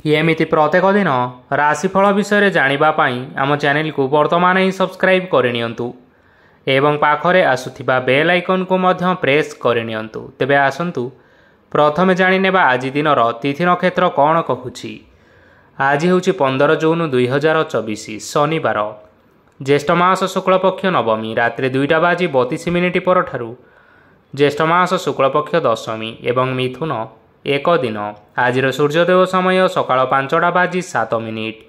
ଏମିତି ପ୍ରତ୍ୟେକ ଦିନ ରାଶିଫଳ ବିଷୟରେ ଜାଣିବା ପାଇଁ ଆମ ଚ୍ୟାନେଲକୁ ବର୍ତ୍ତମାନ ହିଁ ସବସ୍କ୍ରାଇବ୍ କରିନିଅନ୍ତୁ। ଏବଂ ପାଖରେ ଆସୁଥିବା ବେଲ୍ ଆଇକନ୍କୁ ମଧ୍ୟ ପ୍ରେସ୍ କରିନିଅନ୍ତୁ। ତେବେ ଆସନ୍ତୁ ପ୍ରଥମେ ଜାଣିନେବା ଆଜି ଦିନର ତିଥି ନକ୍ଷତ୍ର କ'ଣ କହୁଛି। ଆଜି ହେଉଛି ପନ୍ଦର ଜୁନ୍ ଦୁଇହଜାର ଚବିଶ ଶନିବାର। ଜ୍ୟେଷ୍ଠ ମାସ ଶୁକ୍ଳପକ୍ଷ ନବମୀ ରାତିରେ ଦୁଇଟା ବାଜି ବତିଶ ମିନିଟ୍ ପରଠାରୁ ଜ୍ୟେଷ୍ଠ ମାସ ଶୁକ୍ଳପକ୍ଷ ଦଶମୀ ଏବଂ ମିଥୁନ ଏକ ଦିନ ଆଜିର ସୂର୍ଯ୍ୟୋଦୟ ସମୟ ସକାଳ ପାଞ୍ଚଟା ବାଜି ସାତ ମିନିଟ୍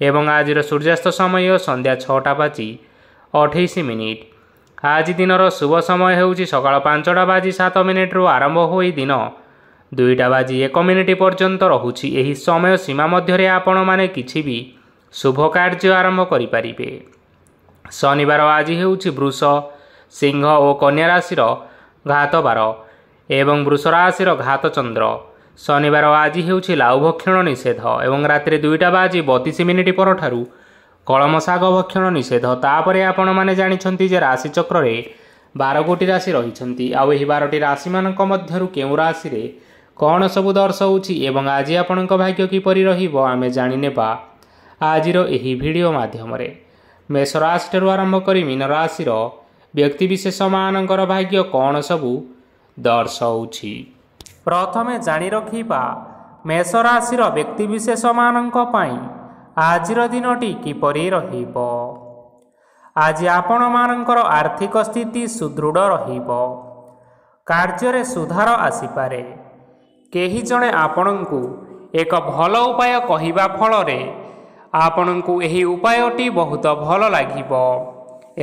ଏବଂ ଆଜିର ସୂର୍ଯ୍ୟାସ୍ତ ସମୟ ସନ୍ଧ୍ୟା ଛଅଟା ବାଜି ଅଠେଇଶ ମିନିଟ୍। ଆଜି ଦିନର ଶୁଭ ସମୟ ହେଉଛି ସକାଳ ପାଞ୍ଚଟା ବାଜି ସାତ ମିନିଟ୍ରୁ ଆରମ୍ଭ ହୋଇ ଦିନ ଦୁଇଟା ବାଜି ଏକ ମିନିଟ୍ ପର୍ଯ୍ୟନ୍ତ ରହୁଛି। ଏହି ସମୟ ସୀମା ମଧ୍ୟରେ ଆପଣମାନେ କିଛି ବି ଶୁଭ କାର୍ଯ୍ୟ ଆରମ୍ଭ କରିପାରିବେ। ଶନିବାର ଆଜି ହେଉଛି ବୃଷ ସିଂହ ଓ କନ୍ୟା ରାଶିର ଘାତବାର ଏବଂ ବୃଷ ରାଶିର ଘାତ ଚନ୍ଦ୍ର ଶନିବାର ଆଜି ହେଉଛି ଲାଉ ଭକ୍ଷଣ ନିଷେଧ ଏବଂ ରାତିରେ ଦୁଇଟା ବାଜି ବତିଶ ମିନିଟ୍ ପରଠାରୁ କଳମ ଶାଗ ଭକ୍ଷଣ ନିଷେଧ। ତାପରେ ଆପଣମାନେ ଜାଣିଛନ୍ତି ଯେ ରାଶିଚକ୍ରରେ ବାର ଗୋଟି ରାଶି ରହିଛନ୍ତି। ଆଉ ଏହି ବାରଟି ରାଶିମାନଙ୍କ ମଧ୍ୟରୁ କେଉଁ ରାଶିରେ କ'ଣ ସବୁ ଦର୍ଶାଉଛି ଏବଂ ଆଜି ଆପଣଙ୍କ ଭାଗ୍ୟ କିପରି ରହିବ ଆମେ ଜାଣିନେବା ଆଜିର ଏହି ଭିଡ଼ିଓ ମାଧ୍ୟମରେ। ମେଷ ରାଶିଠାରୁ ଆରମ୍ଭ କରି ମୀନ ରାଶିର ବ୍ୟକ୍ତିବିଶେଷମାନଙ୍କର ଭାଗ୍ୟ କ'ଣ ସବୁ ଦର୍ଶାଉଛି। ପ୍ରଥମେ ଜାଣି ରଖିବା ମେଷ ରାଶିର ବ୍ୟକ୍ତିବିଶେଷମାନଙ୍କ ପାଇଁ ଆଜିର ଦିନଟି କିପରି ରହିବ? ଆଜି ଆପଣମାନଙ୍କର ଆର୍ଥିକ ସ୍ଥିତି ସୁଦୃଢ଼ ରହିବ। କାର୍ଯ୍ୟରେ ସୁଧାର ଆସିପାରେ। କେହି ଜଣେ ଆପଣଙ୍କୁ ଏକ ଭଲ ଉପାୟ କହିବା ଫଳରେ ଆପଣଙ୍କୁ ଏହି ଉପାୟଟି ବହୁତ ଭଲ ଲାଗିବ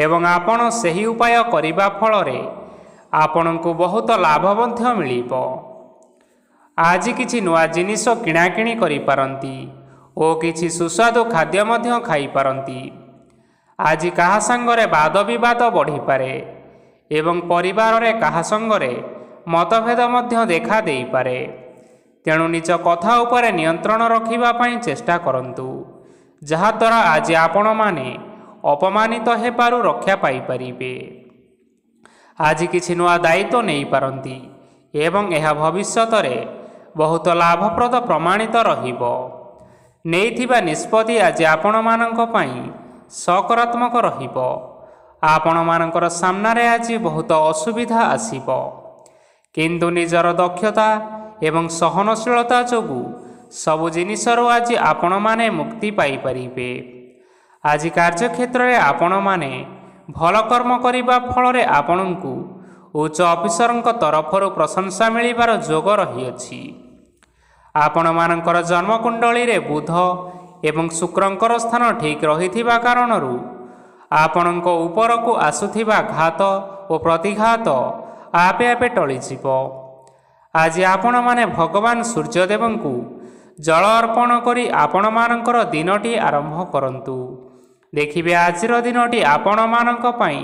ଏବଂ ଆପଣ ସେହି ଉପାୟ କରିବା ଫଳରେ ଆପଣଙ୍କୁ ବହୁତ ଲାଭ ମଧ୍ୟ ମିଳିବ। ଆଜି କିଛି ନୂଆ ଜିନିଷ କିଣାକିଣି କରିପାରନ୍ତି ଓ କିଛି ସୁସ୍ୱାଦୁ ଖାଦ୍ୟ ମଧ୍ୟ ଖାଇପାରନ୍ତି। ଆଜି କାହା ସାଙ୍ଗରେ ବାଦ ବିବାଦ ବଢ଼ିପାରେ ଏବଂ ପରିବାରରେ କାହା ସଙ୍ଗରେ ମତଭେଦ ମଧ୍ୟ ଦେଖା ଦେଇପାରେ। ତେଣୁ ନିଜ କଥା ଉପରେ ନିୟନ୍ତ୍ରଣ ରଖିବା ପାଇଁ ଚେଷ୍ଟା କରନ୍ତୁ ଯାହାଦ୍ୱାରା ଆଜି ଆପଣମାନେ ଅପମାନିତ ହେବାରୁ ରକ୍ଷା ପାଇପାରିବେ। ଆଜି କିଛି ନୂଆ ଦାୟିତ୍ୱ ନେଇପାରନ୍ତି ଏବଂ ଏହା ଭବିଷ୍ୟତରେ ବହୁତ ଲାଭପ୍ରଦ ପ୍ରମାଣିତ ରହିବ। ନେଇଥିବା ନିଷ୍ପତ୍ତି ଆଜି ଆପଣମାନଙ୍କ ପାଇଁ ସକାରାତ୍ମକ ରହିବ। ଆପଣମାନଙ୍କର ସାମ୍ନାରେ ଆଜି ବହୁତ ଅସୁବିଧା ଆସିବ। କିନ୍ତୁ ନିଜର ଦକ୍ଷତା ଏବଂ ସହନଶୀଳତା ଯୋଗୁଁ ସବୁ ଜିନିଷରୁ ଆଜି ଆପଣମାନେ ମୁକ୍ତି ପାଇପାରିବେ। ଆଜି କାର୍ଯ୍ୟକ୍ଷେତ୍ରରେ ଆପଣମାନେ ଭଲ କର୍ମ କରିବା ଫଳରେ ଆପଣଙ୍କୁ ଉଚ୍ଚ ଅଫିସରଙ୍କ ତରଫରୁ ପ୍ରଶଂସା ମିଳିବାର ଯୋଗ ରହିଅଛି। ଆପଣମାନଙ୍କର ଜନ୍ମକୁଣ୍ଡଳୀରେ ବୁଧ ଏବଂ ଶୁକ୍ରଙ୍କର ସ୍ଥାନ ଠିକ୍ ରହିଥିବା କାରଣରୁ ଆପଣଙ୍କ ଉପରକୁ ଆସୁଥିବା ଘାତ ଓ ପ୍ରତିଘାତ ଆପେ ଆପେ ଟଳିଯିବ। ଆଜି ଆପଣମାନେ ଭଗବାନ ସୂର୍ଯ୍ୟଦେବଙ୍କୁ ଜଳ ଅର୍ପଣ କରି ଆପଣମାନଙ୍କର ଦିନଟି ଆରମ୍ଭ କରନ୍ତୁ। ଦେଖିବେ ଆଜିର ଦିନଟି ଆପଣମାନଙ୍କ ପାଇଁ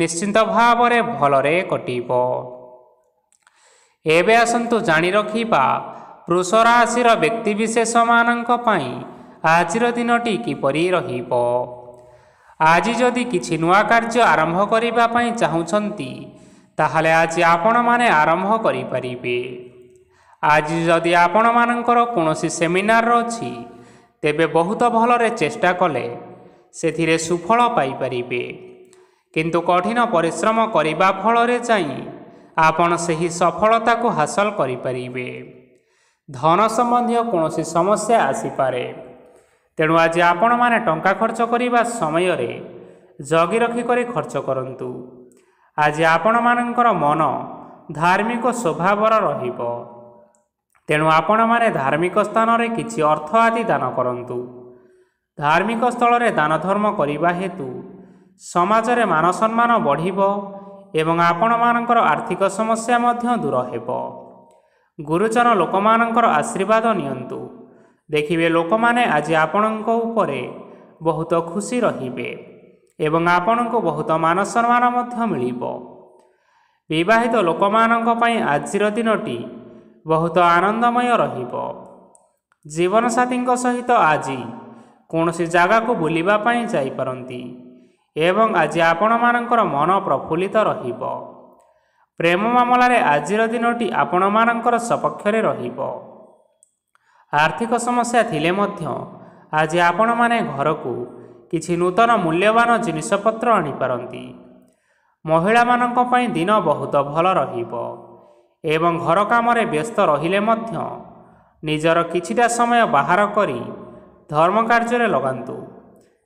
ନିଶ୍ଚିନ୍ତ ଭାବରେ ଭଲରେ କଟିବ। ଏବେ ଆସନ୍ତୁ ଜାଣି ରଖିବା ବୃଷ ରାଶିର ବ୍ୟକ୍ତିବିଶେଷମାନଙ୍କ ପାଇଁ ଆଜିର ଦିନଟି କିପରି ରହିବ। ଆଜି ଯଦି କିଛି ନୂଆ କାର୍ଯ୍ୟ ଆରମ୍ଭ କରିବା ପାଇଁ ଚାହୁଁଛନ୍ତି ତାହେଲେ ଆଜି ଆପଣମାନେ ଆରମ୍ଭ କରିପାରିବେ। ଆଜି ଯଦି ଆପଣମାନଙ୍କର କୌଣସି ସେମିନାର ଅଛି ତେବେ ବହୁତ ଭଲରେ ଚେଷ୍ଟା କଲେ ସେଥିରେ ସୁଫଳ ପାଇପାରିବେ। କିନ୍ତୁ କଠିନ ପରିଶ୍ରମ କରିବା ଫଳରେ ଯାଇ ଆପଣ ସେହି ସଫଳତାକୁ ହାସଲ କରିପାରିବେ। ଧନ ସମ୍ବନ୍ଧୀୟ କୌଣସି ସମସ୍ୟା ଆସିପାରେ। ତେଣୁ ଆଜି ଆପଣମାନେ ଟଙ୍କା ଖର୍ଚ୍ଚ କରିବା ସମୟରେ ଜଗି ରଖିକରି ଖର୍ଚ୍ଚ କରନ୍ତୁ। ଆଜି ଆପଣମାନଙ୍କର ମନ ଧାର୍ମିକ ସ୍ୱଭାବର ରହିବ। ତେଣୁ ଆପଣମାନେ ଧାର୍ମିକ ସ୍ଥାନରେ କିଛି ଅର୍ଥ ଆଦି ଦାନ କରନ୍ତୁ। ଧାର୍ମିକ ସ୍ଥଳରେ ଦାନ ଧର୍ମ କରିବା ହେତୁ ସମାଜରେ ମାନ ସମ୍ମାନ ବଢ଼ିବ ଏବଂ ଆପଣମାନଙ୍କର ଆର୍ଥିକ ସମସ୍ୟା ମଧ୍ୟ ଦୂର ହେବ। ଗୁରୁଜନ ଲୋକମାନଙ୍କର ଆଶୀର୍ବାଦ ନିଅନ୍ତୁ। ଦେଖିବେ ଲୋକମାନେ ଆଜି ଆପଣଙ୍କ ଉପରେ ବହୁତ ଖୁସି ରହିବେ ଏବଂ ଆପଣଙ୍କୁ ବହୁତ ମାନ ସମ୍ମାନ ମଧ୍ୟ ମିଳିବ। ବିବାହିତ ଲୋକମାନଙ୍କ ପାଇଁ ଆଜିର ଦିନଟି ବହୁତ ଆନନ୍ଦମୟ ରହିବ। ଜୀବନସାଥୀଙ୍କ ସହିତ ଆଜି କୌଣସି ଜାଗାକୁ ବୁଲିବା ପାଇଁ ଯାଇପାରନ୍ତି ଏବଂ ଆଜି ଆପଣମାନଙ୍କର ମନ ପ୍ରଫୁଲ୍ଲିତ ରହିବ। ପ୍ରେମ ମାମଲାରେ ଆଜିର ଦିନଟି ଆପଣମାନଙ୍କର ସପକ୍ଷରେ ରହିବ। ଆର୍ଥିକ ସମସ୍ୟା ଥିଲେ ମଧ୍ୟ ଆଜି ଆପଣମାନେ ଘରକୁ କିଛି ନୂତନ ମୂଲ୍ୟବାନ ଜିନିଷପତ୍ର ଆଣିପାରନ୍ତି। ମହିଳାମାନଙ୍କ ପାଇଁ ଦିନ ବହୁତ ଭଲ ରହିବ ଏବଂ ଘର କାମରେ ବ୍ୟସ୍ତ ରହିଲେ ମଧ୍ୟ ନିଜର କିଛିଟା ସମୟ ବାହାର କରି ଧର୍ମ କାର୍ଯ୍ୟରେ ଲଗାନ୍ତୁ।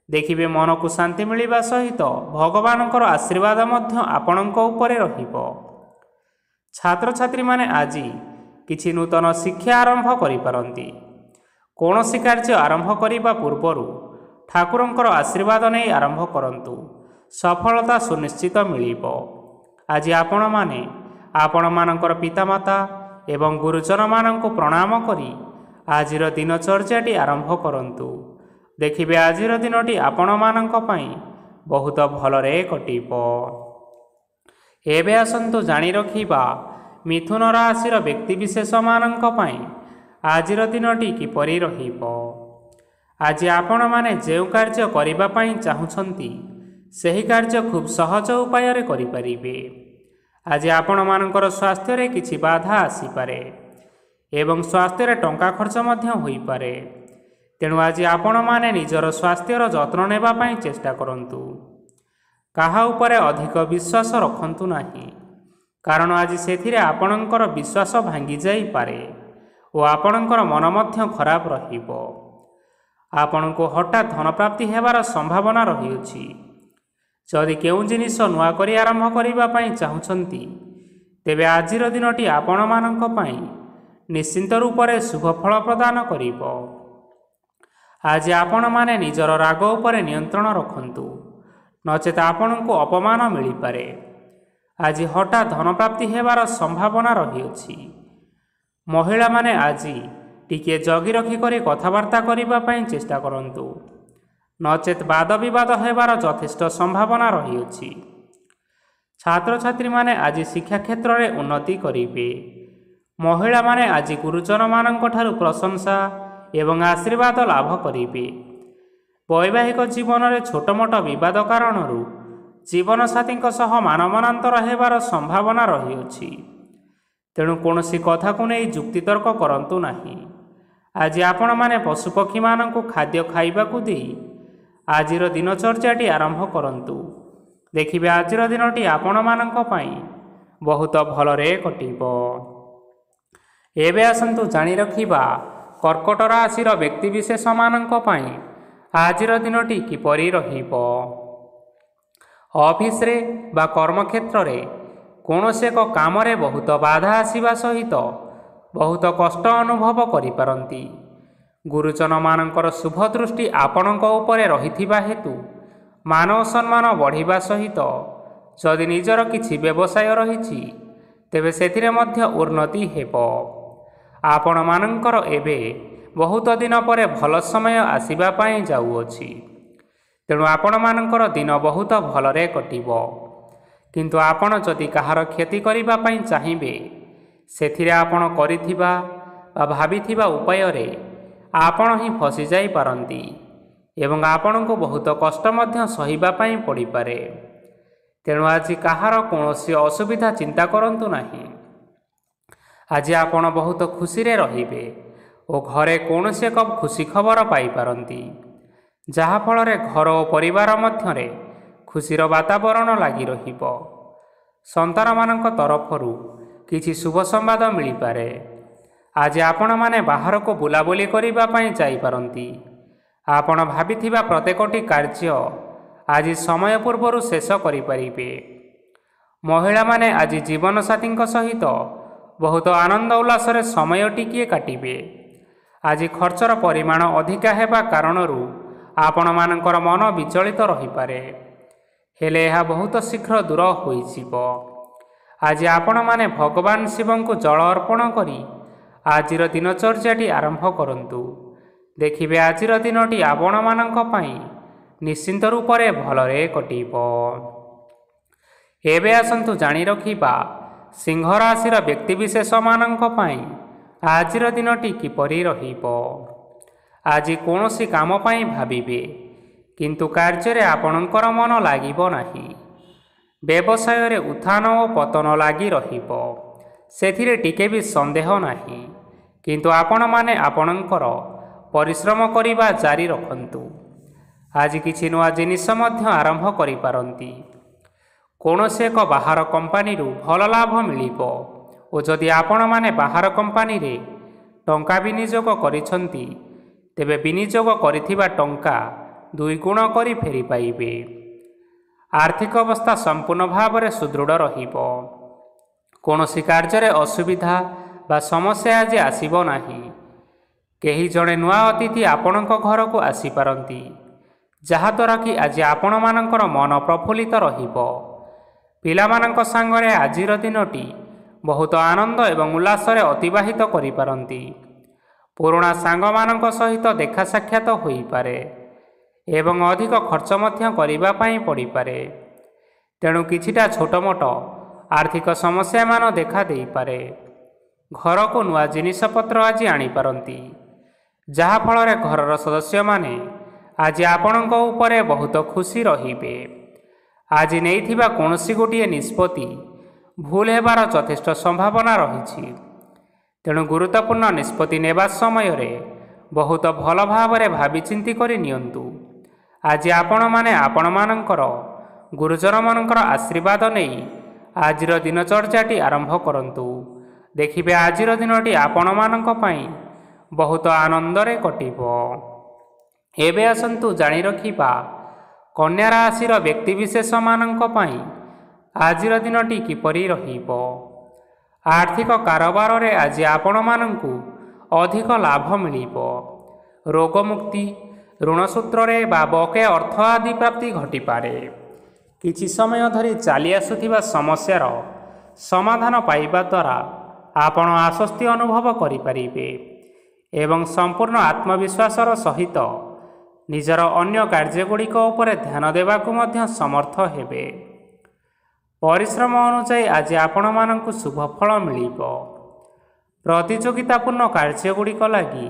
ଦେଖିବେ ମନକୁ ଶାନ୍ତି ମିଳିବା ସହିତ ଭଗବାନଙ୍କର ଆଶୀର୍ବାଦ ମଧ୍ୟ ଆପଣଙ୍କ ଉପରେ ରହିବ। ଛାତ୍ରଛାତ୍ରୀମାନେ ଆଜି କିଛି ନୂତନ ଶିକ୍ଷା ଆରମ୍ଭ କରିପାରନ୍ତି। କୌଣସି କାର୍ଯ୍ୟ ଆରମ୍ଭ କରିବା ପୂର୍ବରୁ ଠାକୁରଙ୍କର ଆଶୀର୍ବାଦ ନେଇ ଆରମ୍ଭ କରନ୍ତୁ। ସଫଳତା ସୁନିଶ୍ଚିତ ମିଳିବ। ଆଜି ଆପଣମାନେ ଆପଣମାନଙ୍କର ପିତାମାତା ଏବଂ ଗୁରୁଜନମାନଙ୍କୁ ପ୍ରଣାମ କରି ଆଜିର ଦିନଚର୍ଯ୍ୟାଟି ଆରମ୍ଭ କରନ୍ତୁ ଦେଖିବେ ଆଜିର ଦିନଟି ଆପଣମାନଙ୍କ ପାଇଁ ବହୁତ ଭଲରେ କଟିବ। ଏବେ ଆସନ୍ତୁ ଜାଣି ରଖିବା ମିଥୁନ ରାଶିର ବ୍ୟକ୍ତିବିଶେଷମାନଙ୍କ ପାଇଁ ଆଜିର ଦିନଟି କିପରି ରହିବ। ଆଜି ଆପଣମାନେ ଯେଉଁ କାର୍ଯ୍ୟ କରିବା ପାଇଁ ଚାହୁଁଛନ୍ତି ସେହି କାର୍ଯ୍ୟ ଖୁବ୍ ସହଜ ଉପାୟରେ କରିପାରିବେ। ଆଜି ଆପଣମାନଙ୍କର ସ୍ୱାସ୍ଥ୍ୟରେ କିଛି ବାଧା ଆସିପାରେ। ଏବଂ ସ୍ୱାସ୍ଥ୍ୟରେ ଟଙ୍କା ଖର୍ଚ୍ଚ ମଧ୍ୟ ହୋଇପାରେ। ତେଣୁ ଆଜି ଆପଣମାନେ ନିଜର ସ୍ୱାସ୍ଥ୍ୟର ଯତ୍ନ ନେବା ପାଇଁ ଚେଷ୍ଟା କରନ୍ତୁ। କାହା ଉପରେ ଅଧିକ ବିଶ୍ୱାସ ରଖନ୍ତୁ ନାହିଁ। କାରଣ ଆଜି ସେଥିରେ ଆପଣଙ୍କର ବିଶ୍ୱାସ ଭାଙ୍ଗି ଯାଇପାରେ ଓ ଆପଣଙ୍କର ମନ ମଧ୍ୟ ଖରାପ ରହିବ। ଆପଣଙ୍କୁ ହଠାତ୍ ଧନପ୍ରାପ୍ତି ହେବାର ସମ୍ଭାବନା ରହିଅଛି। ଯଦି କେଉଁ ଜିନିଷ ନୂଆ କରି ଆରମ୍ଭ କରିବା ପାଇଁ ଚାହୁଁଛନ୍ତି ତେବେ ଆଜିର ଦିନଟି ଆପଣମାନଙ୍କ ପାଇଁ ନିଶ୍ଚିନ୍ତ ରୂପରେ ଶୁଭ ଫଳ ପ୍ରଦାନ କରିବ। ଆଜି ଆପଣମାନେ ନିଜର ରାଗ ଉପରେ ନିୟନ୍ତ୍ରଣ ରଖନ୍ତୁ। ନଚେତ୍ ଆପଣଙ୍କୁ ଅପମାନ ମିଳିପାରେ। ଆଜି ହଠାତ୍ ଧନପ୍ରାପ୍ତି ହେବାର ସମ୍ଭାବନା ରହିଅଛି। ମହିଳାମାନେ ଆଜି ଟିକିଏ ଜଗି ରଖି କରି କଥାବାର୍ତ୍ତା କରିବା ପାଇଁ ଚେଷ୍ଟା କରନ୍ତୁ। ନଚେତ୍ ବାଦ ବିବାଦ ହେବାର ଯଥେଷ୍ଟ ସମ୍ଭାବନା ରହିଅଛି। ଛାତ୍ରଛାତ୍ରୀମାନେ ଆଜି ଶିକ୍ଷା କ୍ଷେତ୍ରରେ ଉନ୍ନତି କରିବେ। ମହିଳାମାନେ ଆଜି ଗୁରୁଜନମାନଙ୍କଠାରୁ ପ୍ରଶଂସା ଏବଂ ଆଶୀର୍ବାଦ ଲାଭ କରିବେ। ବୈବାହିକ ଜୀବନରେ ଛୋଟମୋଟ ବିବାଦ କାରଣରୁ ଜୀବନସାଥୀଙ୍କ ସହ ମାନମନାନ୍ତର ହେବାର ସମ୍ଭାବନା ରହିଅଛି। ତେଣୁ କୌଣସି କଥାକୁ ନେଇ ଯୁକ୍ତିତର୍କ କରନ୍ତୁ ନାହିଁ। ଆଜି ଆପଣମାନେ ପଶୁପକ୍ଷୀମାନଙ୍କୁ ଖାଦ୍ୟ ଖାଇବାକୁ ଦେଇ ଆଜିର ଦିନଚର୍ଯ୍ୟାଟି ଆରମ୍ଭ କରନ୍ତୁ। ଦେଖିବେ ଆଜିର ଦିନଟି ଆପଣମାନଙ୍କ ପାଇଁ ବହୁତ ଭଲରେ କଟିବ। ଏବେ ଆସନ୍ତୁ ଜାଣି ରଖିବା କର୍କଟ ରାଶିର ବ୍ୟକ୍ତିବିଶେଷମାନଙ୍କ ପାଇଁ ଆଜିର ଦିନଟି କିପରି ରହିବ? ଅଫିସରେ ବା କର୍ମକ୍ଷେତ୍ରରେ କୌଣସି ଏକ କାମରେ ବହୁତ ବାଧା ଆସିବା ସହିତ ବହୁତ କଷ୍ଟ ଅନୁଭବ କରିପାରନ୍ତି। ଗୁରୁଜନମାନଙ୍କର ଶୁଭ ଦୃଷ୍ଟି ଆପଣଙ୍କ ଉପରେ ରହିଥିବା ହେତୁ ମାନ ସମ୍ମାନ ବଢ଼ିବା ସହିତ ଯଦି ନିଜର କିଛି ବ୍ୟବସାୟ ରହିଛି ତେବେ ସେଥିରେ ମଧ୍ୟ ଉନ୍ନତି ହେବ। ଆପଣମାନଙ୍କର ଏବେ ବହୁତ ଦିନ ପରେ ଭଲ ସମୟ ଆସିବା ପାଇଁ ଯାଉଅଛି। ତେଣୁ ଆପଣମାନଙ୍କର ଦିନ ବହୁତ ଭଲରେ କଟିବ। କିନ୍ତୁ ଆପଣ ଯଦି କାହାର କ୍ଷତି କରିବା ପାଇଁ ଚାହିଁବେ ସେଥିରେ ଆପଣ କରିଥିବା ବା ଭାବିଥିବା ଉପାୟରେ ଆପଣ ହିଁ ଫସିଯାଇପାରନ୍ତି ଏବଂ ଆପଣଙ୍କୁ ବହୁତ କଷ୍ଟ ମଧ୍ୟ ସହିବା ପାଇଁ ପଡ଼ିପାରେ। ତେଣୁ ଆଜି କାହାର କୌଣସି ଅସୁବିଧା ଚିନ୍ତା କରନ୍ତୁ ନାହିଁ। ଆଜି ଆପଣ ବହୁତ ଖୁସିରେ ରହିବେ ଓ ଘରେ କୌଣସି ଏକ ଖୁସି ଖବର ପାଇପାରନ୍ତି। ଯାହାଫଳରେ ଘର ଓ ପରିବାର ମଧ୍ୟରେ ଖୁସିର ବାତାବରଣ ଲାଗି ରହିବ। ସନ୍ତାନମାନଙ୍କ ତରଫରୁ କିଛି ଶୁଭ ସମ୍ବାଦ ମିଳିପାରେ। ଆଜି ଆପଣମାନେ ବାହାରକୁ ବୁଲାବୁଲି କରିବା ପାଇଁ ଯାଇପାରନ୍ତି। ଆପଣ ଭାବିଥିବା ପ୍ରତ୍ୟେକଟି କାର୍ଯ୍ୟ ଆଜି ସମୟ ପୂର୍ବରୁ ଶେଷ କରିପାରିବେ। ମହିଳାମାନେ ଆଜି ଜୀବନସାଥୀଙ୍କ ସହିତ ବହୁତ ଆନନ୍ଦ ଉଲ୍ଲାସରେ ସମୟ ଟିକିଏ କାଟିବେ। ଆଜି ଖର୍ଚ୍ଚର ପରିମାଣ ଅଧିକା ହେବା କାରଣରୁ ଆପଣମାନଙ୍କର ମନ ବିଚଳିତ ରହିପାରେ। ହେଲେ ଏହା ବହୁତ ଶୀଘ୍ର ଦୂର ହୋଇଯିବ। ଆଜି ଆପଣମାନେ ଭଗବାନ ଶିବଙ୍କୁ ଜଳ ଅର୍ପଣ କରି ଆଜିର ଦିନଚର୍ଯ୍ୟାଟି ଆରମ୍ଭ କରନ୍ତୁ। ଦେଖିବେ ଆଜିର ଦିନଟି ଆପଣମାନଙ୍କ ପାଇଁ ନିଶ୍ଚିନ୍ତ ରୂପରେ ଭଲରେ କଟିବ। ଏବେ ଆସନ୍ତୁ ଜାଣି ରଖିବା ସିଂହ ରାଶିର ବ୍ୟକ୍ତିବିଶେଷମାନଙ୍କ ପାଇଁ ଆଜିର ଦିନଟି କିପରି ରହିବ? ଆଜି କୌଣସି କାମ ପାଇଁ ଭାବିବେ କିନ୍ତୁ କାର୍ଯ୍ୟରେ ଆପଣଙ୍କର ମନ ଲାଗିବ ନାହିଁ। ବ୍ୟବସାୟରେ ଉତ୍ଥାନ ଓ ପତନ ଲାଗି ରହିବ। ସେଥିରେ ଟିକେ ବି ସନ୍ଦେହ ନାହିଁ କିନ୍ତୁ ଆପଣମାନେ ଆପଣଙ୍କର ପରିଶ୍ରମ କରିବା ଜାରି ରଖନ୍ତୁ। ଆଜି କିଛି ନୂଆ ଜିନିଷ ମଧ୍ୟ ଆରମ୍ଭ କରିପାରନ୍ତି। କୌଣସି ଏକ ବାହାର କମ୍ପାନୀରୁ ଭଲ ଲାଭ ମିଳିବ। ଓ ଯଦି ଆପଣମାନେ ବାହାର କମ୍ପାନୀରେ ଟଙ୍କା ବିନିଯୋଗ କରିଛନ୍ତି ତେବେ ବିନିଯୋଗ କରିଥିବା ଟଙ୍କା ଦୁଇ ଗୁଣ କରି ଫେରି ପାଇବେ ଆର୍ଥିକ ଅବସ୍ଥା ସମ୍ପୂର୍ଣ୍ଣ ଭାବରେ ସୁଦୃଢ଼ ରହିବ। କୌଣସି କାର୍ଯ୍ୟରେ ଅସୁବିଧା ବା ସମସ୍ୟା ଆଜି ଆସିବ ନାହିଁ। କେହି ଜଣେ ନୂଆ ଅତିଥି ଆପଣଙ୍କ ଘରକୁ ଆସିପାରନ୍ତି ଯାହାଦ୍ୱାରା କି ଆଜି ଆପଣମାନଙ୍କର ମନ ପ୍ରଫୁଲ୍ଲିତ ରହିବ। ପିଲାମାନଙ୍କ ସାଙ୍ଗରେ ଆଜିର ଦିନଟି ବହୁତ ଆନନ୍ଦ ଏବଂ ଉଲ୍ଲାସରେ ଅତିବାହିତ କରିପାରନ୍ତି। ପୁରୁଣା ସାଙ୍ଗମାନଙ୍କ ସହିତ ଦେଖା ସାକ୍ଷାତ ହୋଇପାରେ ଏବଂ ଅଧିକ ଖର୍ଚ୍ଚ ମଧ୍ୟ କରିବା ପାଇଁ ପଡ଼ିପାରେ। ତେଣୁ କିଛିଟା ଛୋଟମୋଟ ଆର୍ଥିକ ସମସ୍ୟାମାନ ଦେଖା ଦେଇପାରେ। ଘରକୁ ନୂଆ ଜିନିଷପତ୍ର ଆଜି ଆଣିପାରନ୍ତି ଯାହାଫଳରେ ଘରର ସଦସ୍ୟମାନେ ଆଜି ଆପଣଙ୍କ ଉପରେ ବହୁତ ଖୁସି ରହିବେ। ଆଜି ନେଇଥିବା କୌଣସି ଗୋଟିଏ ନିଷ୍ପତ୍ତି ଭୁଲ ହେବାର ଯଥେଷ୍ଟ ସମ୍ଭାବନା ରହିଛି। ତେଣୁ ଗୁରୁତ୍ୱପୂର୍ଣ୍ଣ ନିଷ୍ପତ୍ତି ନେବା ସମୟରେ ବହୁତ ଭଲ ଭାବରେ ଭାବିଚିନ୍ତି କରି ନିଅନ୍ତୁ। ଆଜି ଆପଣମାନେ ଆପଣମାନଙ୍କର ଗୁରୁଜନମାନଙ୍କର ଆଶୀର୍ବାଦ ନେଇ ଆଜିର ଦିନଚର୍ଯ୍ୟାଟି ଆରମ୍ଭ କରନ୍ତୁ। ଦେଖିବେ ଆଜିର ଦିନଟି ଆପଣମାନଙ୍କ ପାଇଁ ବହୁତ ଆନନ୍ଦରେ କଟିବ। ଏବେ ଆସନ୍ତୁ ଜାଣି ରଖିବା କନ୍ୟା ରାଶିର ବ୍ୟକ୍ତିବିଶେଷମାନଙ୍କ ପାଇଁ ଆଜିର ଦିନଟି କିପରି ରହିବ? ଆର୍ଥିକ କାରବାରରେ ଆଜି ଆପଣମାନଙ୍କୁ ଅଧିକ ଲାଭ ମିଳିବ। ରୋଗମୁକ୍ତି ଋଣ ସୂତ୍ରରେ ବା ବକେ ଅର୍ଥ ଆଦି ପ୍ରାପ୍ତି ଘଟିପାରେ। କିଛି ସମୟ ଧରି ଚାଲି ଆସୁଥିବା ସମସ୍ୟାର ସମାଧାନ ପାଇବା ଦ୍ୱାରା ଆପଣ ଆଶ୍ୱସ୍ତି ଅନୁଭବ କରିପାରିବେ ଏବଂ ସମ୍ପୂର୍ଣ୍ଣ ଆତ୍ମବିଶ୍ୱାସର ସହିତ ନିଜର ଅନ୍ୟ କାର୍ଯ୍ୟଗୁଡ଼ିକ ଉପରେ ଧ୍ୟାନ ଦେବାକୁ ମଧ୍ୟ ସମର୍ଥ ହେବେ। ପରିଶ୍ରମ ଅନୁଯାୟୀ ଆଜି ଆପଣମାନଙ୍କୁ ଶୁଭ ଫଳ ମିଳିବ। ପ୍ରତିଯୋଗିତାପୂର୍ଣ୍ଣ କାର୍ଯ୍ୟଗୁଡ଼ିକ ଲାଗି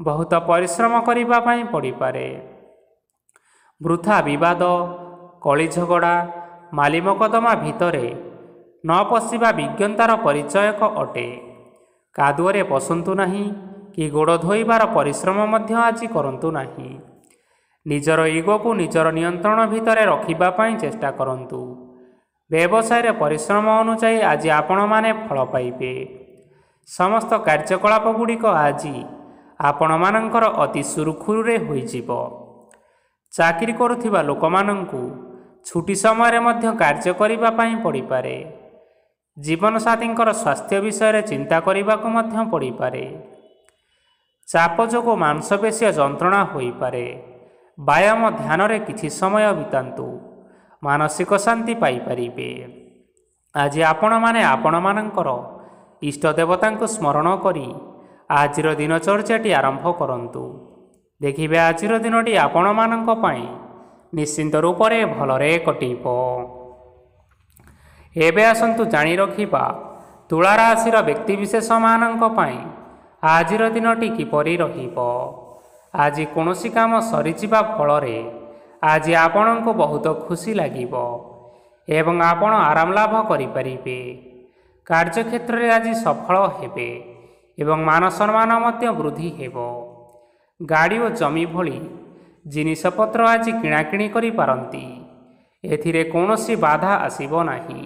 ବହୁତ ପରିଶ୍ରମ କରିବା ପାଇଁ ପଡ଼ିପାରେ। ବୃଥା ବିବାଦ କଳିଝଗଡ଼ା ମାଲିମକଦମା ଭିତରେ ନ ପଶିବା ବିଜ୍ଞତାର ପରିଚୟକ ଅଟେ। କାଦୁଅରେ ପଶନ୍ତୁ ନାହିଁ କି ଗୋଡ଼ ଧୋଇବାର ପରିଶ୍ରମ ମଧ୍ୟ ଆଜି କରନ୍ତୁ ନାହିଁ। ନିଜର ଇଗୋକୁ ନିଜର ନିୟନ୍ତ୍ରଣ ଭିତରେ ରଖିବା ପାଇଁ ଚେଷ୍ଟା କରନ୍ତୁ। ବ୍ୟବସାୟରେ ପରିଶ୍ରମ ଅନୁଯାୟୀ ଆଜି ଆପଣମାନେ ଫଳ ପାଇବେ। ସମସ୍ତ କାର୍ଯ୍ୟକଳାପ ଗୁଡ଼ିକ ଆଜି ଆପଣମାନଙ୍କର ଅତି ସୁରୁଖୁରୁରେ ହୋଇଯିବ। ଚାକିରି କରୁଥିବା ଲୋକମାନଙ୍କୁ ଛୁଟି ସମୟରେ ମଧ୍ୟ କାର୍ଯ୍ୟ କରିବା ପାଇଁ ପଡ଼ିପାରେ। ଜୀବନସାଥୀଙ୍କର ସ୍ୱାସ୍ଥ୍ୟ ବିଷୟରେ ଚିନ୍ତା କରିବାକୁ ମଧ୍ୟ ପଡ଼ିପାରେ। ଚାପ ଯୋଗୁଁ ମାଂସପେଶୀୟ ଯନ୍ତ୍ରଣା ହୋଇପାରେ। ବ୍ୟାୟାମ ଧ୍ୟାନରେ କିଛି ସମୟ ବିତାନ୍ତୁ। ମାନସିକ ଶାନ୍ତି ପାଇପାରିବେ। ଆଜି ଆପଣମାନେ ଆପଣମାନଙ୍କର ଇଷ୍ଟ ଦେବତାଙ୍କୁ ସ୍ମରଣ କରି ଆଜିର ଦିନଚର୍ଯ୍ୟାଟି ଆରମ୍ଭ କରନ୍ତୁ। ଦେଖିବେ ଆଜିର ଦିନଟି ଆପଣମାନଙ୍କ ପାଇଁ ନିଶ୍ଚିନ୍ତ ରୂପରେ ଭଲରେ କଟିବ। ଏବେ ଆସନ୍ତୁ ଜାଣି ରଖିବା ତୁଳାରାଶିର ବ୍ୟକ୍ତିବିଶେଷମାନଙ୍କ ପାଇଁ ଆଜିର ଦିନଟି କିପରି ରହିବ। ଆଜି କୌଣସି କାମ ସରିଯିବା ଫଳରେ ଆଜି ଆପଣଙ୍କୁ ବହୁତ ଖୁସି ଲାଗିବ ଏବଂ ଆପଣ ଆରାମ ଲାଭ କରିପାରିବେ। କାର୍ଯ୍ୟକ୍ଷେତ୍ରରେ ଆଜି ସଫଳ ହେବେ ଏବଂ ମାନ ସମ୍ମାନ ମଧ୍ୟ ବୃଦ୍ଧି ହେବ। ଗାଡ଼ି ଓ ଜମି ଭଳି ଜିନିଷପତ୍ର ଆଜି କିଣାକିଣି କରିପାରନ୍ତି। ଏଥିରେ କୌଣସି ବାଧା ଆସିବ ନାହିଁ।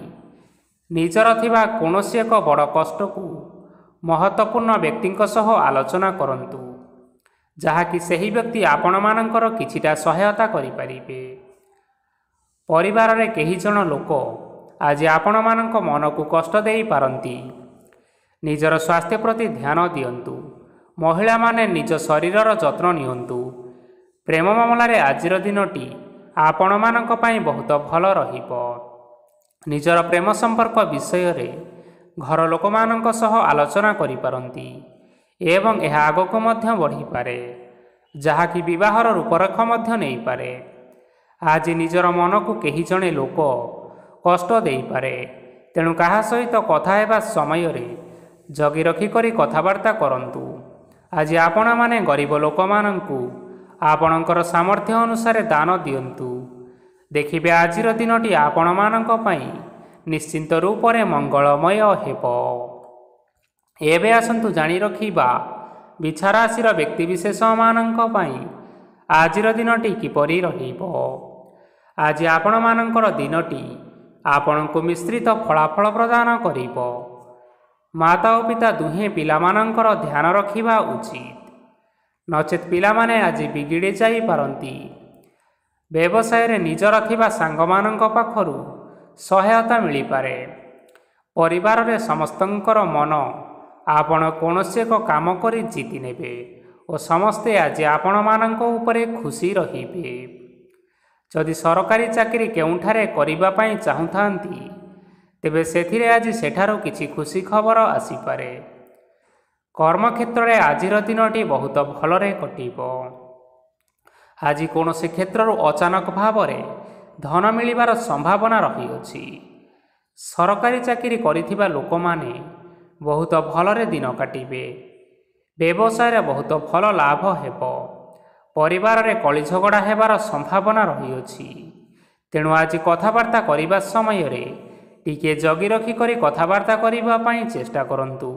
ନିଜର ଥିବା କୌଣସି ଏକ ବଡ଼ କଷ୍ଟକୁ ମହତ୍ତ୍ୱପୂର୍ଣ୍ଣ ବ୍ୟକ୍ତିଙ୍କ ସହ ଆଲୋଚନା କରନ୍ତୁ। ଯାହାକି ସେହି ବ୍ୟକ୍ତି ଆପଣମାନଙ୍କର କିଛିଟା ସହାୟତା କରିପାରିବେ। ପରିବାରରେ କେହି ଜଣ ଲୋକ ଆଜି ଆପଣମାନଙ୍କ ମନକୁ କଷ୍ଟ ଦେଇପାରନ୍ତି ନିଜର ସ୍ୱାସ୍ଥ୍ୟ ପ୍ରତି ଧ୍ୟାନ ଦିଅନ୍ତୁ। ମହିଳାମାନେ ନିଜ ଶରୀରର ଯତ୍ନ ନିଅନ୍ତୁ। ପ୍ରେମ ମାମଲାରେ ଆଜିର ଦିନଟି ଆପଣମାନଙ୍କ ପାଇଁ ବହୁତ ଭଲ ରହିବ। ନିଜର ପ୍ରେମ ସମ୍ପର୍କ ବିଷୟରେ ଘର ଲୋକମାନଙ୍କ ସହ ଆଲୋଚନା କରିପାରନ୍ତି। ଏବଂ ଏହା ଆଗକୁ ମଧ୍ୟ ବଢ଼ିପାରେ ଯାହାକି ବିବାହର ରୂପରେଖ ମଧ୍ୟ ନେଇପାରେ। ଆଜି ନିଜର ମନକୁ କେହି ଜଣେ ଲୋକ କଷ୍ଟ ଦେଇପାରେ ତେଣୁ କାହା ସହିତ କଥା ହେବା ସମୟରେ ଜଗି ରଖିକରି କଥାବାର୍ତ୍ତା କରନ୍ତୁ। ଆଜି ଆପଣମାନେ ଗରିବ ଲୋକମାନଙ୍କୁ ଆପଣଙ୍କର ସାମର୍ଥ୍ୟ ଅନୁସାରେ ଦାନ ଦିଅନ୍ତୁ। ଦେଖିବେ ଆଜିର ଦିନଟି ଆପଣମାନଙ୍କ ପାଇଁ ନିଶ୍ଚିନ୍ତ ରୂପରେ ମଙ୍ଗଳମୟ ହେବ। ଏବେ ଆସନ୍ତୁ ଜାଣି ରଖିବା ବିଛାରାଶିର ବ୍ୟକ୍ତିବିଶେଷମାନଙ୍କ ପାଇଁ ଆଜିର ଦିନଟି କିପରି ରହିବ? ଆଜି ଆପଣମାନଙ୍କର ଦିନଟି ଆପଣଙ୍କୁ ମିଶ୍ରିତ ଫଳାଫଳ ପ୍ରଦାନ କରିବ। ମାତା ଓ ପିତା ଦୁହେଁ ପିଲାମାନଙ୍କର ଧ୍ୟାନ ରଖିବା ଉଚିତ। ନଚେତ୍ ପିଲାମାନେ ଆଜି ବିଗିଡ଼ି ଯାଇପାରନ୍ତି। ବ୍ୟବସାୟରେ ନିଜର ଥିବା ସାଙ୍ଗମାନଙ୍କ ପାଖରୁ ସହାୟତା ମିଳିପାରେ। ପରିବାରରେ ସମସ୍ତଙ୍କର ମନ ଆପଣ କୌଣସି ଏକ କାମ କରି ଜିତି ନେବେ ଓ ସମସ୍ତେ ଆଜି ଆପଣମାନଙ୍କ ଉପରେ ଖୁସି ରହିବେ। ଯଦି ସରକାରୀ ଚାକିରି କେଉଁଠାରେ କରିବା ପାଇଁ ଚାହୁଁଥାନ୍ତି ତେବେ ସେଥିରେ ଆଜି ସେଠାରୁ କିଛି ଖୁସି ଖବର ଆସିପାରେ। କର୍ମକ୍ଷେତ୍ରରେ ଆଜିର ଦିନଟି ବହୁତ ଭଲରେ କଟିବ। ଆଜି କୌଣସି କ୍ଷେତ୍ରରୁ ଅଚାନକ ଭାବରେ ଧନ ମିଳିବାର ସମ୍ଭାବନା ରହିଅଛି। ସରକାରୀ ଚାକିରି କରିଥିବା ଲୋକମାନେ ବହୁତ ଭଲରେ ଦିନ କାଟିବେ। ବ୍ୟବସାୟରେ ବହୁତ ଭଲ ଲାଭ ହେବ। ପରିବାରରେ କଳିଝଗଡ଼ା ହେବାର ସମ୍ଭାବନା ରହିଅଛି। ତେଣୁ ଆଜି କଥାବାର୍ତ୍ତା କରିବା ସମୟରେ ଟିକିଏ ଜଗି ରଖି କରି କଥାବାର୍ତ୍ତା କରିବା ପାଇଁ ଚେଷ୍ଟା କରନ୍ତୁ।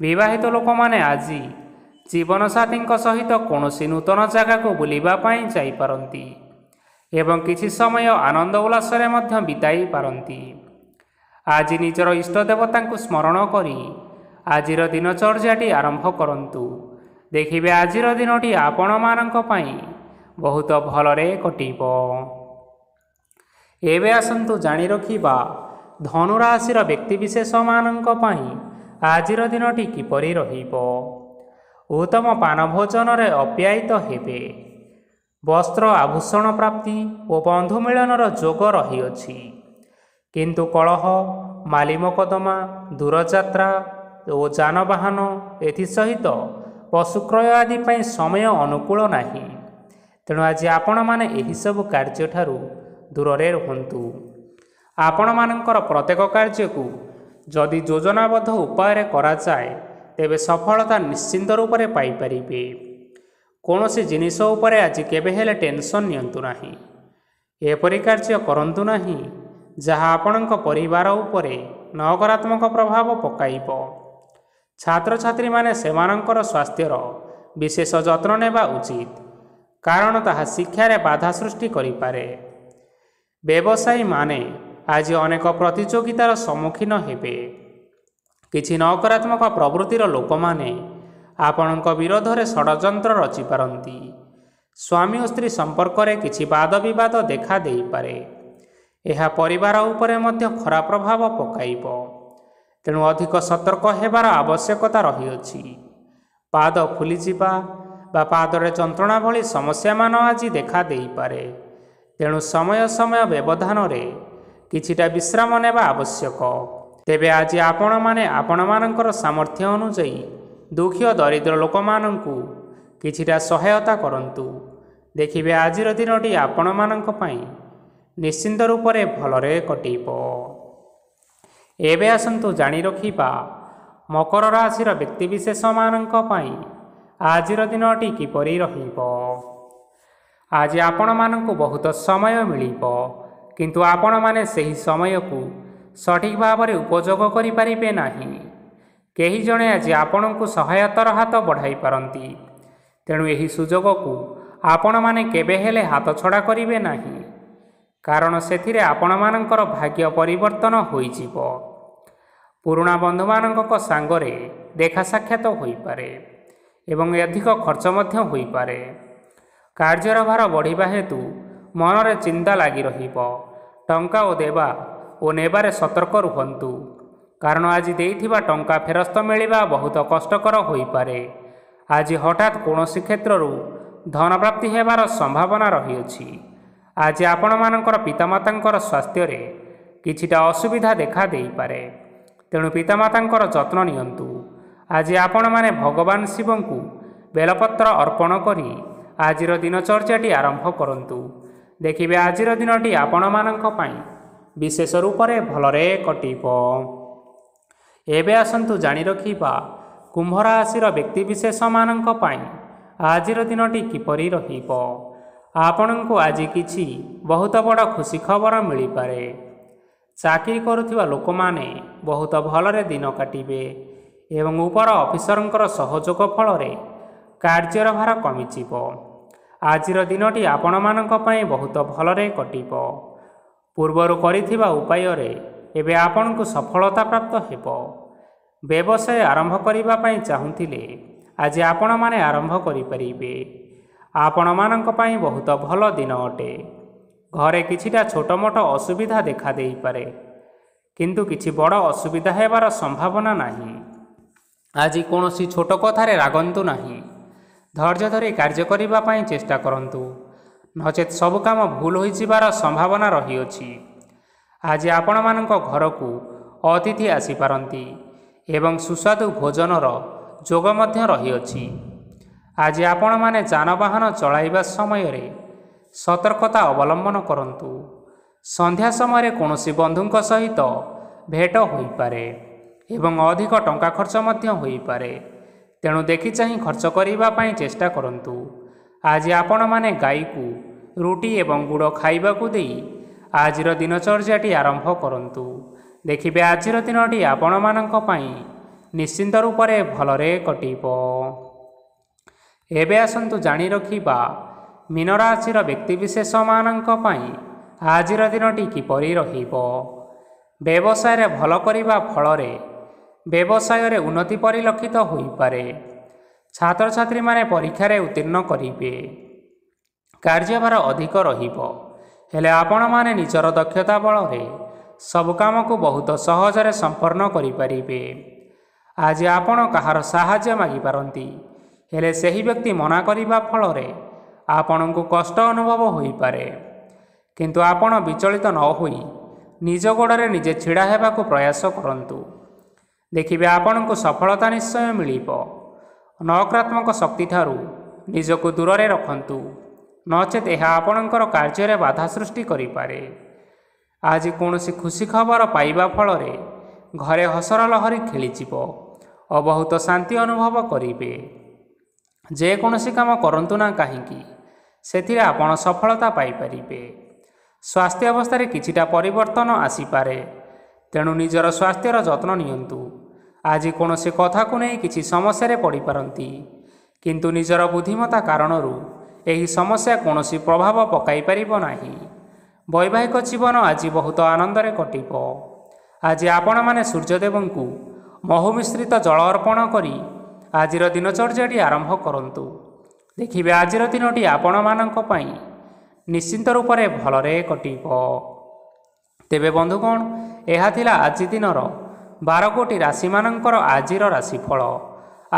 ବିବାହିତ ଲୋକମାନେ ଆଜି ଜୀବନସାଥୀଙ୍କ ସହିତ କୌଣସି ନୂତନ ଜାଗାକୁ ବୁଲିବା ପାଇଁ ଯାଇପାରନ୍ତି ଏବଂ କିଛି ସମୟ ଆନନ୍ଦ ଉଲ୍ଲାସରେ ମଧ୍ୟ ବିତାଇ ପାରନ୍ତି। ଆଜି ନିଜର ଇଷ୍ଟ ଦେବତାଙ୍କୁ ସ୍ମରଣ କରି ଆଜିର ଦିନଚର୍ଯ୍ୟାଟି ଆରମ୍ଭ କରନ୍ତୁ। ଦେଖିବେ ଆଜିର ଦିନଟି ଆପଣମାନଙ୍କ ପାଇଁ ବହୁତ ଭଲରେ କଟିବ। ଏବେ ଆସନ୍ତୁ ଜାଣି ରଖିବା ଧନୁରାଶିର ବ୍ୟକ୍ତିବିଶେଷମାନଙ୍କ ପାଇଁ ଆଜିର ଦିନଟି କିପରି ରହିବ। ଉତ୍ତମ ପାନ ଭୋଜନରେ ଅପ୍ୟାୟିତ ହେବେ। ବସ୍ତ୍ର ଆଭୂଷଣ ପ୍ରାପ୍ତି ଓ ବନ୍ଧୁ ମିଳନର ଯୋଗ ରହିଅଛି। କିନ୍ତୁ କଳହ ମାଲିମକଦମା ଦୂରଯାତ୍ରା ଓ ଯାନବାହନ ଏଥିସହିତ ପଶୁକ୍ରୟ ଆଦି ପାଇଁ ସମୟ ଅନୁକୂଳ ନାହିଁ। ତେଣୁ ଆଜି ଆପଣମାନେ ଏହିସବୁ କାର୍ଯ୍ୟଠାରୁ ଦୂରରେ ରୁହନ୍ତୁ। ଆପଣମାନଙ୍କର ପ୍ରତ୍ୟେକ କାର୍ଯ୍ୟକୁ ଯଦି ଯୋଜନାବଦ୍ଧ ଉପାୟରେ କରାଯାଏ ତେବେ ସଫଳତା ନିଶ୍ଚିନ୍ତ ରୂପରେ ପାଇପାରିବେ। କୌଣସି ଜିନିଷ ଉପରେ ଆଜି କେବେ ହେଲେ ଟେନସନ୍ ନିଅନ୍ତୁ ନାହିଁ। ଏପରି କାର୍ଯ୍ୟ କରନ୍ତୁ ନାହିଁ ଯାହା ଆପଣଙ୍କ ପରିବାର ଉପରେ ନକାରାତ୍ମକ ପ୍ରଭାବ ପକାଇବ। ଛାତ୍ରଛାତ୍ରୀମାନେ ସେମାନଙ୍କର ସ୍ୱାସ୍ଥ୍ୟର ବିଶେଷ ଯତ୍ନ ନେବା ଉଚିତ କାରଣ ତାହା ଶିକ୍ଷାରେ ବାଧା ସୃଷ୍ଟି କରିପାରେ। ବ୍ୟବସାୟୀମାନେ ଆଜି ଅନେକ ପ୍ରତିଯୋଗିତାର ସମ୍ମୁଖୀନ ହେବେ। କିଛି ନକାରାତ୍ମକ ପ୍ରବୃତ୍ତିର ଲୋକମାନେ ଆପଣଙ୍କ ବିରୋଧରେ ଷଡ଼ଯନ୍ତ୍ର ରଚିପାରନ୍ତି। ସ୍ୱାମୀ ଓ ସ୍ତ୍ରୀ ସମ୍ପର୍କରେ କିଛି ବାଦ ବିବାଦ ଦେଖା ଦେଇପାରେ। ଏହା ପରିବାର ଉପରେ ମଧ୍ୟ ଖରାପ ପ୍ରଭାବ ପକାଇବ। ତେଣୁ ଅଧିକ ସତର୍କ ହେବାର ଆବଶ୍ୟକତା ରହିଅଛି। ପାଦ ଫୁଲିଯିବା ବା ପାଦରେ ଯନ୍ତ୍ରଣା ଭଳି ସମସ୍ୟାମାନ ଆଜି ଦେଖା ଦେଇପାରେ। ତେଣୁ ସମୟ ସମୟ ବ୍ୟବଧାନରେ କିଛିଟା ବିଶ୍ରାମ ନେବା ଆବଶ୍ୟକ। ତେବେ ଆଜି ଆପଣମାନେ ଆପଣମାନଙ୍କର ସାମର୍ଥ୍ୟ ଅନୁଯାୟୀ ଦୁଃଖୀ ଦରିଦ୍ର ଲୋକମାନଙ୍କୁ କିଛିଟା ସହାୟତା କରନ୍ତୁ। ଦେଖିବେ ଆଜିର ଦିନଟି ଆପଣମାନଙ୍କ ପାଇଁ ନିଶ୍ଚିନ୍ତ ରୂପରେ ଭଲରେ କଟିବ। ଏବେ ଆସନ୍ତୁ ଜାଣି ରଖିବା ମକର ରାଶିର ବ୍ୟକ୍ତିବିଶେଷମାନଙ୍କ ପାଇଁ ଆଜିର ଦିନଟି କିପରି ରହିବ। ଆଜି ଆପଣମାନଙ୍କୁ ବହୁତ ସମୟ ମିଳିବ କିନ୍ତୁ ଆପଣମାନେ ସେହି ସମୟକୁ ସଠିକ୍ ଭାବରେ ଉପଯୋଗ କରିପାରିବେ ନାହିଁ। କେହି ଜଣେ ଆଜି ଆପଣଙ୍କୁ ସହାୟତାର ହାତ ବଢ଼ାଇ ପାରନ୍ତି। ତେଣୁ ଏହି ସୁଯୋଗକୁ ଆପଣମାନେ କେବେ ହେଲେ ହାତଛଡ଼ା କରିବେ ନାହିଁ। କାରଣ ସେଥିରେ ଆପଣମାନଙ୍କର ଭାଗ୍ୟ ପରିବର୍ତ୍ତନ ହୋଇଯିବ। ପୁରୁଣା ବନ୍ଧୁମାନଙ୍କ ସାଙ୍ଗରେ ଦେଖା ସାକ୍ଷାତ ହୋଇପାରେ ଏବଂ ଅଧିକ ଖର୍ଚ୍ଚ ମଧ୍ୟ ହୋଇପାରେ। କାର୍ଯ୍ୟର ଭାର ବଢ଼ିବା ହେତୁ ମନରେ ଚିନ୍ତା ଲାଗି ରହିବ। ଟଙ୍କା ଓ ଦେବା ଓ ନେବାରେ ସତର୍କ ରୁହନ୍ତୁ। କାରଣ ଆଜି ଦେଇଥିବା ଟଙ୍କା ଫେରସ୍ତ ମିଳିବା ବହୁତ କଷ୍ଟକର ହୋଇପାରେ। ଆଜି ହଠାତ୍ କୌଣସି କ୍ଷେତ୍ରରୁ ଧନପ୍ରାପ୍ତି ହେବାର ସମ୍ଭାବନା ରହିଅଛି। ଆଜି ଆପଣମାନଙ୍କର ପିତାମାତାଙ୍କର ସ୍ୱାସ୍ଥ୍ୟରେ କିଛିଟା ଅସୁବିଧା ଦେଖା ଦେଇପାରେ। ତେଣୁ ପିତାମାତାଙ୍କର ଯତ୍ନ ନିଅନ୍ତୁ। ଆଜି ଆପଣମାନେ ଭଗବାନ ଶିବଙ୍କୁ ବେଲପତ୍ର ଅର୍ପଣ କରି ଆଜିର ଦିନଚର୍ଯ୍ୟାଟି ଆରମ୍ଭ କରନ୍ତୁ। ଦେଖିବେ ଆଜିର ଦିନଟି ଆପଣମାନଙ୍କ ପାଇଁ ବିଶେଷ ରୂପରେ ଭଲରେ କଟିବ। ଏବେ ଆସନ୍ତୁ ଜାଣି ରଖିବା କୁମ୍ଭ ରାଶିର ବ୍ୟକ୍ତିବିଶେଷମାନଙ୍କ ପାଇଁ ଆଜିର ଦିନଟି କିପରି ରହିବ। ଆପଣଙ୍କୁ ଆଜି କିଛି ବହୁତ ବଡ଼ ଖୁସି ଖବର ମିଳିପାରେ। ଚାକିରି କରୁଥିବା ଲୋକମାନେ ବହୁତ ଭଲରେ ଦିନ କାଟିବେ ଏବଂ ଉପର ଅଫିସରଙ୍କର ସହଯୋଗ ଫଳରେ କାର୍ଯ୍ୟର ଭାର କମିଯିବ। ଆଜିର ଦିନଟି ଆପଣମାନଙ୍କ ପାଇଁ ବହୁତ ଭଲରେ କଟିବ। ପୂର୍ବରୁ କରିଥିବା ଉପାୟରେ ଏବେ ଆପଣଙ୍କୁ ସଫଳତା ପ୍ରାପ୍ତ ହେବ। ବ୍ୟବସାୟ ଆରମ୍ଭ କରିବା ପାଇଁ ଚାହୁଁଥିଲେ ଆଜି ଆପଣମାନେ ଆରମ୍ଭ କରିପାରିବେ। ଆପଣମାନଙ୍କ ପାଇଁ ବହୁତ ଭଲ ଦିନ ଅଟେ। ଘରେ କିଛିଟା ଛୋଟ ମୋଟ ଅସୁବିଧା ଦେଖାଦେଇପାରେ କିନ୍ତୁ କିଛି ବଡ଼ ଅସୁବିଧା ହେବାର ସମ୍ଭାବନା ନାହିଁ। ଆଜି କୌଣସି ଛୋଟ କଥାରେ ରାଗନ୍ତୁ ନାହିଁ। ଧୈର୍ଯ୍ୟ ଧରି କାର୍ଯ୍ୟ କରିବା ପାଇଁ ଚେଷ୍ଟା କରନ୍ତୁ। ନଚେତ୍ ସବୁ କାମ ଭୁଲ ହୋଇଯିବାର ସମ୍ଭାବନା ରହିଅଛି। ଆଜି ଆପଣମାନଙ୍କ ଘରକୁ ଅତିଥି ଆସିପାରନ୍ତି ଏବଂ ସୁସ୍ୱାଦୁ ଭୋଜନର ଯୋଗ ମଧ୍ୟ ରହିଅଛି। ଆଜି ଆପଣମାନେ ଯାନବାହନ ଚଳାଇବା ସମୟରେ ସତର୍କତା ଅବଲମ୍ବନ କରନ୍ତୁ। ସନ୍ଧ୍ୟା ସମୟରେ କୌଣସି ବନ୍ଧୁଙ୍କ ସହିତ ଭେଟ ହୋଇପାରେ ଏବଂ ଅଧିକ ଟଙ୍କା ଖର୍ଚ୍ଚ ମଧ୍ୟ ହୋଇପାରେ। ତେଣୁ ଦେଖି ଚାହିଁ ଖର୍ଚ୍ଚ କରିବା ପାଇଁ ଚେଷ୍ଟା କରନ୍ତୁ। ଆଜି ଆପଣମାନେ ଗାଈକୁ ରୁଟି ଏବଂ ଗୁଡ଼ ଖାଇବାକୁ ଦେଇ ଆଜିର ଦିନଚର୍ଯ୍ୟାଟି ଆରମ୍ଭ କରନ୍ତୁ। ଦେଖିବେ ଆଜିର ଦିନଟି ଆପଣମାନଙ୍କ ପାଇଁ ନିଶ୍ଚିନ୍ତ ରୂପରେ ଭଲରେ କଟିବ। ଏବେ ଆସନ୍ତୁ ଜାଣି ରଖିବା ମୀନରାଶିର ବ୍ୟକ୍ତିବିଶେଷମାନଙ୍କ ପାଇଁ ଆଜିର ଦିନଟି କିପରି ରହିବ? ବ୍ୟବସାୟରେ ଭଲ କରିବା ଫଳରେ ବ୍ୟବସାୟରେ ଉନ୍ନତି ପରିଲକ୍ଷିତ ହୋଇପାରେ। ଛାତ୍ରଛାତ୍ରୀମାନେ ପରୀକ୍ଷାରେ ଉତ୍ତୀର୍ଣ୍ଣ କରିବେ। କାର୍ଯ୍ୟଭାର ଅଧିକ ରହିବ। ହେଲେ ଆପଣମାନେ ନିଜର ଦକ୍ଷତା ବଳରେ ସବୁ କାମକୁ ବହୁତ ସହଜରେ ସମ୍ପନ୍ନ କରିପାରିବେ। ଆଜି ଆପଣ କାହାର ସାହାଯ୍ୟ ମାଗିପାରନ୍ତି? ହେଲେ ସେହି ବ୍ୟକ୍ତି ମନା କରିବା ଫଳରେ ଆପଣଙ୍କୁ କଷ୍ଟ ଅନୁଭବ ହୋଇପାରେ। କିନ୍ତୁ ଆପଣ ବିଚଳିତ ନ ହୋଇ ନିଜ ଗୋଡ଼ରେ ନିଜେ ଛିଡ଼ା ହେବାକୁ ପ୍ରୟାସ କରନ୍ତୁ। ଦେଖିବେ ଆପଣଙ୍କୁ ସଫଳତା ନିଶ୍ଚୟ ମିଳିବ। ନକାରାତ୍ମକ ଶକ୍ତିଠାରୁ ନିଜକୁ ଦୂରରେ ରଖନ୍ତୁ। ନଚେତ୍ ଏହା ଆପଣଙ୍କର କାର୍ଯ୍ୟରେ ବାଧା ସୃଷ୍ଟି କରିପାରେ। ଆଜି କୌଣସି ଖୁସି ଖବର ପାଇବା ଫଳରେ ଘରେ ହସର ଲହରୀ ଖେଳିଯିବ। ଓ ବହୁତ ଶାନ୍ତି ଅନୁଭବ କରିବେ। ଯେକୌଣସି କାମ କରନ୍ତୁ ନା କାହିଁକି ସେଥିରେ ଆପଣ ସଫଳତା ପାଇପାରିବେ। ସ୍ୱାସ୍ଥ୍ୟ ଅବସ୍ଥାରେ କିଛିଟା ପରିବର୍ତ୍ତନ ଆସିପାରେ। ତେଣୁ ନିଜର ସ୍ୱାସ୍ଥ୍ୟର ଯତ୍ନ ନିଅନ୍ତୁ। ଆଜି କୌଣସି କଥାକୁ ନେଇ କିଛି ସମସ୍ୟାରେ ପଡ଼ିପାରନ୍ତି। କିନ୍ତୁ ନିଜର ବୁଦ୍ଧିମତା କାରଣରୁ ଏହି ସମସ୍ୟା କୌଣସି ପ୍ରଭାବ ପକାଇପାରିବ ନାହିଁ। ବୈବାହିକ ଜୀବନ ଆଜି ବହୁତ ଆନନ୍ଦରେ କଟିବ। ଆଜି ଆପଣମାନେ ସୂର୍ଯ୍ୟଦେବଙ୍କୁ ମହୁ ମିଶ୍ରିତ ଜଳ ଅର୍ପଣ କରି ଆଜିର ଦିନଚର୍ଯ୍ୟାଟି ଆରମ୍ଭ କରନ୍ତୁ। ଦେଖିବେ ଆଜିର ଦିନଟି ଆପଣମାନଙ୍କ ପାଇଁ ନିଶ୍ଚିନ୍ତ ରୂପରେ ଭଲରେ କଟିବ। ତେବେ ବନ୍ଧୁଗଣ ଏହା ଥିଲା ଆଜି ଦିନର ବାର ଗୋଟି ରାଶିମାନଙ୍କର ଆଜିର ରାଶିଫଳ।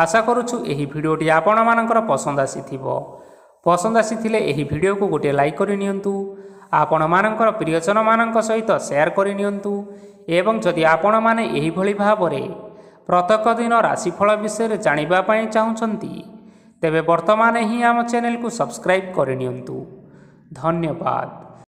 ଆଶା କରୁଛୁ ଏହି ଭିଡ଼ିଓଟି ଆପଣମାନଙ୍କର ପସନ୍ଦ ଆସିଥିବ। ପସନ୍ଦ ଆସିଥିଲେ ଏହି ଭିଡ଼ିଓକୁ ଗୋଟିଏ ଲାଇକ୍ କରିନିଅନ୍ତୁ ଆପଣମାନଙ୍କର ପ୍ରିୟଜନମାନଙ୍କ ସହିତ ସେୟାର କରିନିଅନ୍ତୁ ଏବଂ ଯଦି ଆପଣମାନେ ଏହିଭଳି ଭାବରେ ପ୍ରତ୍ୟେକ ଦିନ ରାଶିଫଳ ବିଷୟରେ ଜାଣିବା ପାଇଁ ଚାହୁଁଛନ୍ତି ତେବେ ବର୍ତ୍ତମାନ ହିଁ ଆମ ଚ୍ୟାନେଲକୁ ସବସ୍କ୍ରାଇବ୍ କରିନିଅନ୍ତୁ। ଧନ୍ୟବାଦ।